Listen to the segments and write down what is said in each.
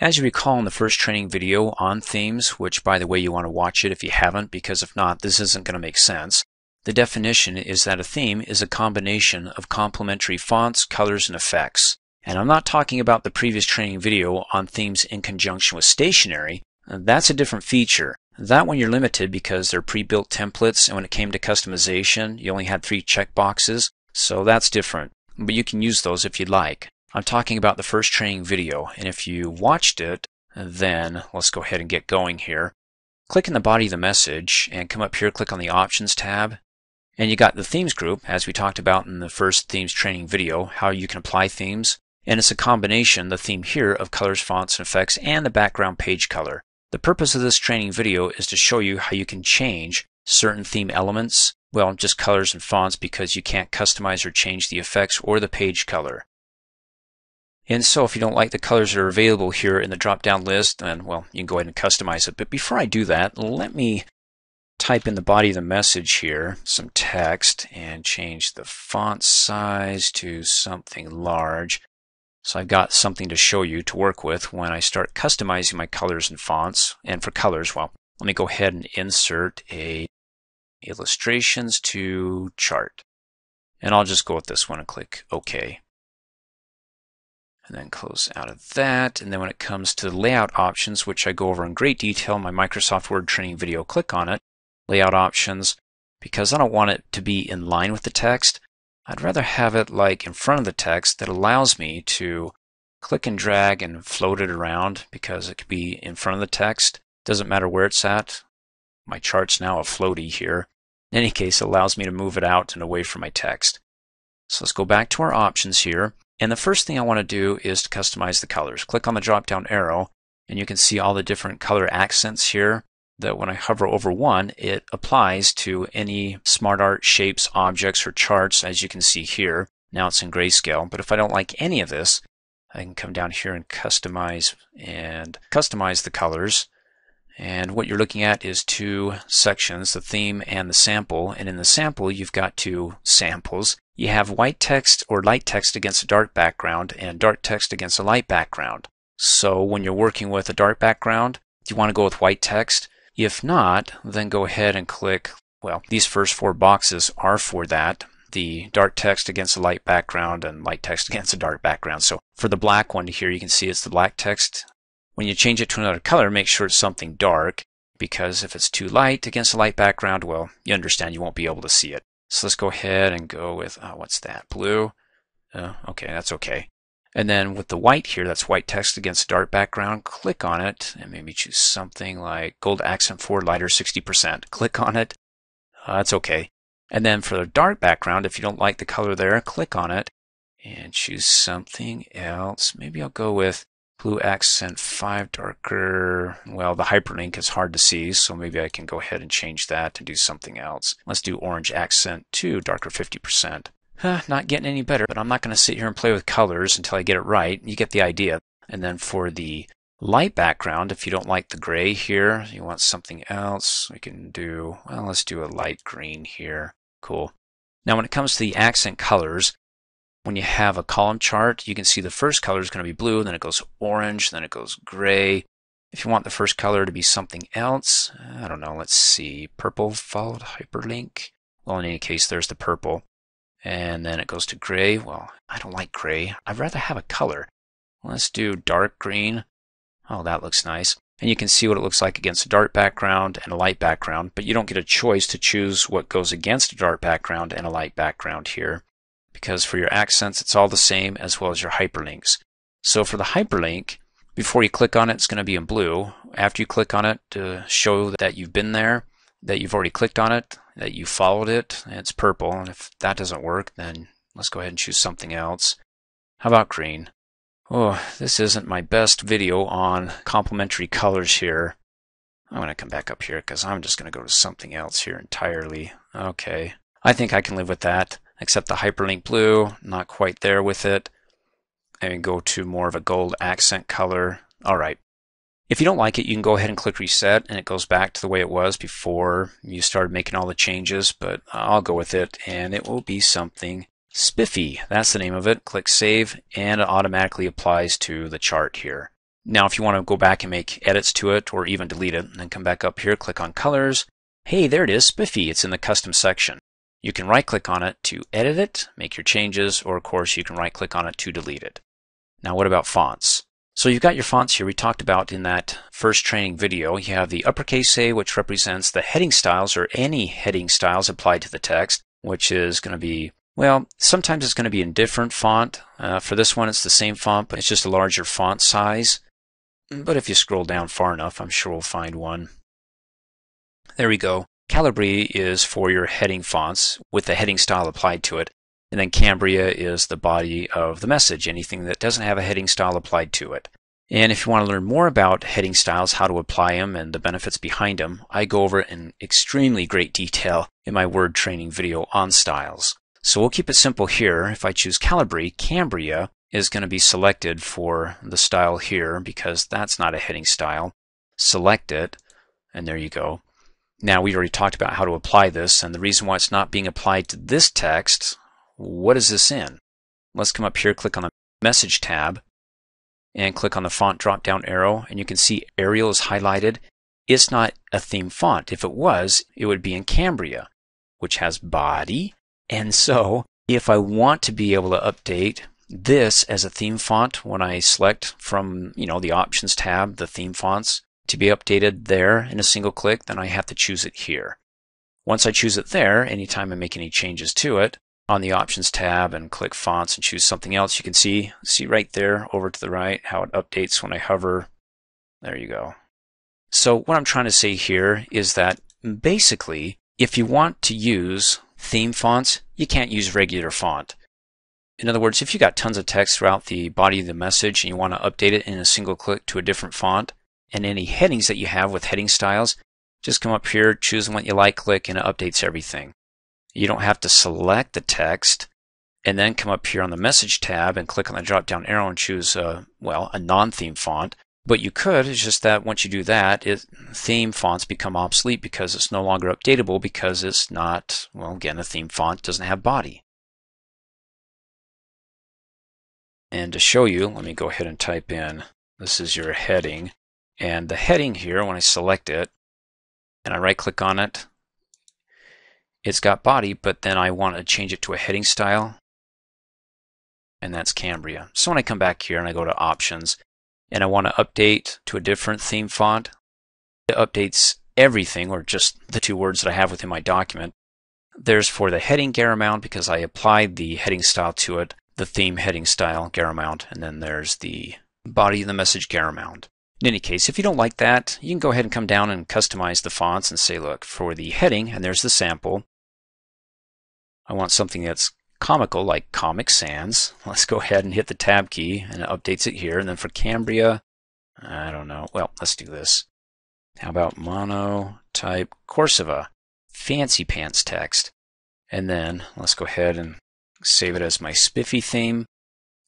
As you recall in the first training video on themes, which by the way you want to watch it if you haven't because if not this isn't going to make sense, the definition is that a theme is a combination of complementary fonts, colors, and effects. And I'm not talking about the previous training video on themes in conjunction with stationery. That's a different feature. That one you're limited because they're pre-built templates and when it came to customization you only had three checkboxes, so that's different. But you can use those if you'd like. I'm talking about the first training video, and if you watched it, then let's go ahead and get going here. Click in the body of the message and come up here, click on the Options tab, and you got the Themes group, as we talked about in the first Themes training video, how you can apply themes. And it's a combination, the theme here, of colors, fonts, and effects, and the background page color. The purpose of this training video is to show you how you can change certain theme elements, well, just colors and fonts because you can't customize or change the effects or the page color. And so if you don't like the colors that are available here in the drop-down list, then, well, you can go ahead and customize it. But before I do that, let me type in the body of the message here some text and change the font size to something large. So I've got something to show you to work with when I start customizing my colors and fonts. And for colors, well, let me go ahead and insert a illustrations to chart. And I'll just go with this one and click OK and then close out of that. And then when it comes to layout options, which I go over in great detail in my Microsoft Word training video, click on it, layout options, because I don't want it to be in line with the text. I'd rather have it like in front of the text that allows me to click and drag and float it around because it could be in front of the text. Doesn't matter where it's at. My chart's now a floaty here. In any case, it allows me to move it out and away from my text. So let's go back to our options here. And the first thing I want to do is to customize the colors. Click on the drop down arrow and you can see all the different color accents here that when I hover over one, it applies to any smart art shapes, objects, or charts as you can see here. Now it's in grayscale, but if I don't like any of this, I can come down here and customize and customize the colors. And what you're looking at is two sections, the theme and the sample. And in the sample, you've got two samples. You have white text or light text against a dark background and dark text against a light background. So when you're working with a dark background, you want to go with white text. If not, then go ahead and click, well, these first four boxes are for that. The dark text against a light background and light text against a dark background. So for the black one here, you can see it's the black text. When you change it to another color, make sure it's something dark because if it's too light against a light background, well, you understand you won't be able to see it. So let's go ahead and go with, uh, what's that, blue? Uh, okay, that's okay. And then with the white here, that's white text against a dark background, click on it and maybe choose something like gold accent 4 lighter 60%. Click on it. Uh, that's okay. And then for the dark background, if you don't like the color there, click on it and choose something else. Maybe I'll go with blue accent 5 darker. Well, the hyperlink is hard to see, so maybe I can go ahead and change that to do something else. Let's do orange accent 2 darker 50%. Huh, not getting any better, but I'm not going to sit here and play with colors until I get it right. You get the idea. And then for the light background, if you don't like the gray here, you want something else, we can do, well, let's do a light green here. Cool. Now when it comes to the accent colors, when you have a column chart, you can see the first color is going to be blue, then it goes orange, then it goes gray. If you want the first color to be something else, I don't know, let's see, purple followed hyperlink. Well, in any case, there's the purple. And then it goes to gray. Well, I don't like gray. I'd rather have a color. Let's do dark green. Oh, that looks nice. And you can see what it looks like against a dark background and a light background, but you don't get a choice to choose what goes against a dark background and a light background here because for your accents, it's all the same as well as your hyperlinks. So for the hyperlink, before you click on it, it's going to be in blue. After you click on it to show that you've been there, that you've already clicked on it, that you followed it, it's purple. And if that doesn't work, then let's go ahead and choose something else. How about green? Oh, this isn't my best video on complementary colors here. I'm going to come back up here because I'm just going to go to something else here entirely. Okay, I think I can live with that except the hyperlink blue, not quite there with it. And go to more of a gold accent color. All right. If you don't like it, you can go ahead and click reset and it goes back to the way it was before you started making all the changes, but I'll go with it and it will be something spiffy. That's the name of it. Click save and it automatically applies to the chart here. Now, if you want to go back and make edits to it or even delete it, and then come back up here, click on colors. Hey, there it is, Spiffy. It's in the custom section. You can right click on it to edit it, make your changes, or of course you can right click on it to delete it. Now what about fonts? So you've got your fonts here we talked about in that first training video. You have the uppercase A which represents the heading styles or any heading styles applied to the text, which is going to be, well, sometimes it's going to be in different font. Uh, for this one it's the same font, but it's just a larger font size. But if you scroll down far enough, I'm sure we'll find one. There we go. Calibri is for your heading fonts with the heading style applied to it. And then Cambria is the body of the message, anything that doesn't have a heading style applied to it. And if you want to learn more about heading styles, how to apply them, and the benefits behind them, I go over it in extremely great detail in my word training video on styles. So we'll keep it simple here. If I choose Calibri, Cambria is going to be selected for the style here because that's not a heading style. Select it, and there you go. Now, we already talked about how to apply this, and the reason why it's not being applied to this text, what is this in? Let's come up here, click on the Message tab, and click on the Font drop-down arrow, and you can see Arial is highlighted. It's not a theme font. If it was, it would be in Cambria, which has body. And so, if I want to be able to update this as a theme font when I select from, you know, the Options tab, the theme fonts, to be updated there in a single click, then I have to choose it here. Once I choose it there, anytime I make any changes to it, on the Options tab and click Fonts and choose something else, you can see, see right there over to the right how it updates when I hover. There you go. So what I'm trying to say here is that basically, if you want to use theme fonts, you can't use regular font. In other words, if you got tons of text throughout the body of the message and you want to update it in a single click to a different font, and any headings that you have with heading styles, just come up here, choose what you like, click, and it updates everything. You don't have to select the text and then come up here on the message tab and click on the drop down arrow and choose, uh, well, a non-theme font. But you could, it's just that once you do that, it, theme fonts become obsolete because it's no longer updatable because it's not, well, again, a theme font doesn't have body. And to show you, let me go ahead and type in, this is your heading. And the heading here, when I select it and I right click on it, it's got body, but then I want to change it to a heading style. And that's Cambria. So when I come back here and I go to options and I want to update to a different theme font, it updates everything or just the two words that I have within my document. There's for the heading Garamond because I applied the heading style to it, the theme heading style Garamond, and then there's the body of the message Garamond. In any case, if you don't like that, you can go ahead and come down and customize the fonts and say, look, for the heading, and there's the sample, I want something that's comical, like Comic Sans. Let's go ahead and hit the tab key, and it updates it here. And then for Cambria, I don't know. Well, let's do this. How about monotype Corsiva? Fancy pants text. And then let's go ahead and save it as my spiffy theme.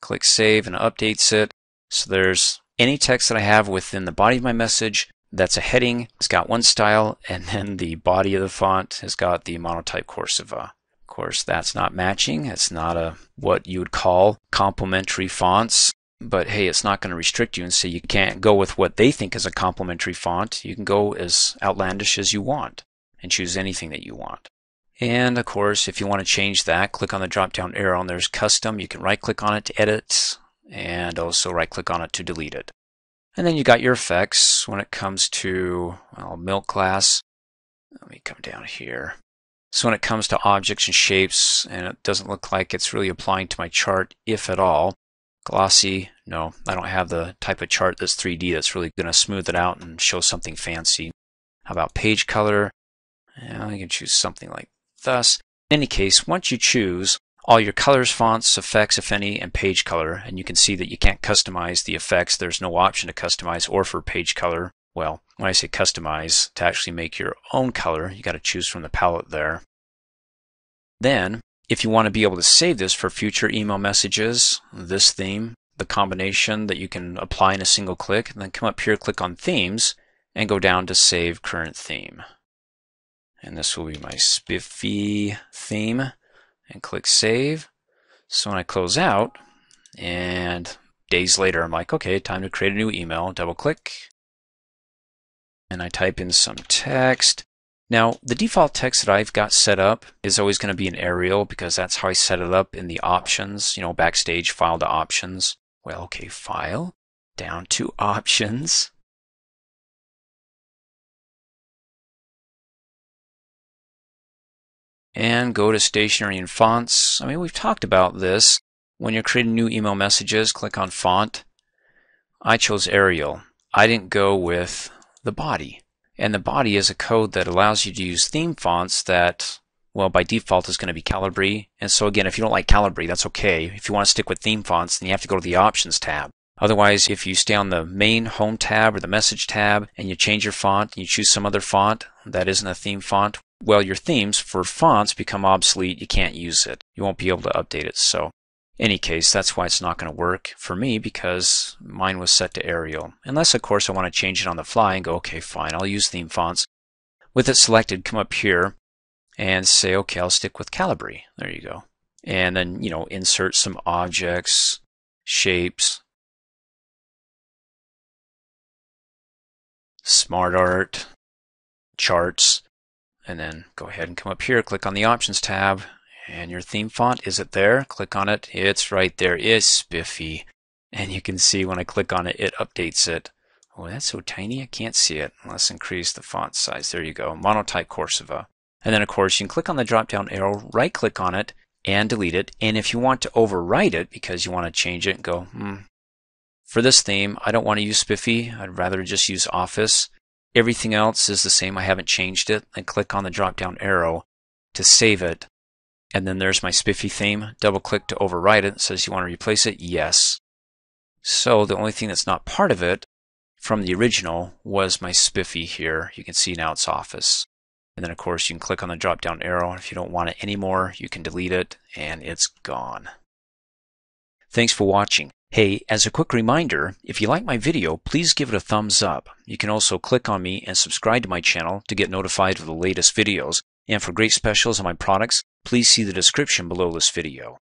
Click save and it updates it. So there's any text that I have within the body of my message, that's a heading. It's got one style, and then the body of the font has got the monotype Corsiva. Of uh, course, that's not matching. It's not a what you would call complementary fonts. But hey, it's not going to restrict you and say you can't go with what they think is a complementary font. You can go as outlandish as you want and choose anything that you want. And of course, if you want to change that, click on the drop down arrow and there's custom. You can right click on it to edit and also right click on it to delete it. And then you got your effects when it comes to well, milk glass. Let me come down here. So when it comes to objects and shapes, and it doesn't look like it's really applying to my chart, if at all. Glossy, no, I don't have the type of chart that's 3D that's really going to smooth it out and show something fancy. How about page color? Yeah, you can choose something like thus. In any case, once you choose, all your colors, fonts, effects, if any, and page color. And you can see that you can't customize the effects. There's no option to customize or for page color. Well, when I say customize, to actually make your own color, you got to choose from the palette there. Then, if you want to be able to save this for future email messages, this theme, the combination that you can apply in a single click, then come up here, click on Themes, and go down to Save Current Theme. And this will be my spiffy theme and click Save. So when I close out and days later, I'm like, okay, time to create a new email. Double click. And I type in some text. Now, the default text that I've got set up is always going to be an Arial because that's how I set it up in the options, you know, backstage, file to options. Well, okay, file, down to options. And go to stationery and fonts. I mean, we've talked about this. When you're creating new email messages, click on font. I chose Arial. I didn't go with the body. And the body is a code that allows you to use theme fonts that, well, by default is going to be Calibri. And so again, if you don't like Calibri, that's okay. If you want to stick with theme fonts, then you have to go to the Options tab. Otherwise, if you stay on the main home tab or the message tab and you change your font and you choose some other font that isn't a theme font, well, your themes for fonts become obsolete. You can't use it. You won't be able to update it. So any case, that's why it's not going to work for me because mine was set to Arial. Unless, of course, I want to change it on the fly and go, okay, fine, I'll use theme fonts. With it selected, come up here and say, okay, I'll stick with Calibri. There you go. And then, you know, insert some objects, shapes, smart art, charts, and then go ahead and come up here, click on the Options tab, and your theme font, is it there? Click on it. It's right there. It's spiffy. And you can see when I click on it, it updates it. Oh, that's so tiny, I can't see it. Let's increase the font size. There you go. Monotype Corsiva. And then, of course, you can click on the drop down arrow, right click on it, and delete it. And if you want to overwrite it because you want to change it and go, hmm, for this theme, I don't want to use Spiffy. I'd rather just use Office. Everything else is the same. I haven't changed it. And click on the drop down arrow to save it and then there's my spiffy theme. Double click to overwrite it. it. says you want to replace it. Yes. So the only thing that's not part of it from the original was my spiffy here. You can see now it's office. And then of course you can click on the drop down arrow. If you don't want it anymore, you can delete it and it's gone. Thanks for watching. Hey, as a quick reminder, if you like my video, please give it a thumbs up. You can also click on me and subscribe to my channel to get notified of the latest videos. And for great specials on my products, please see the description below this video.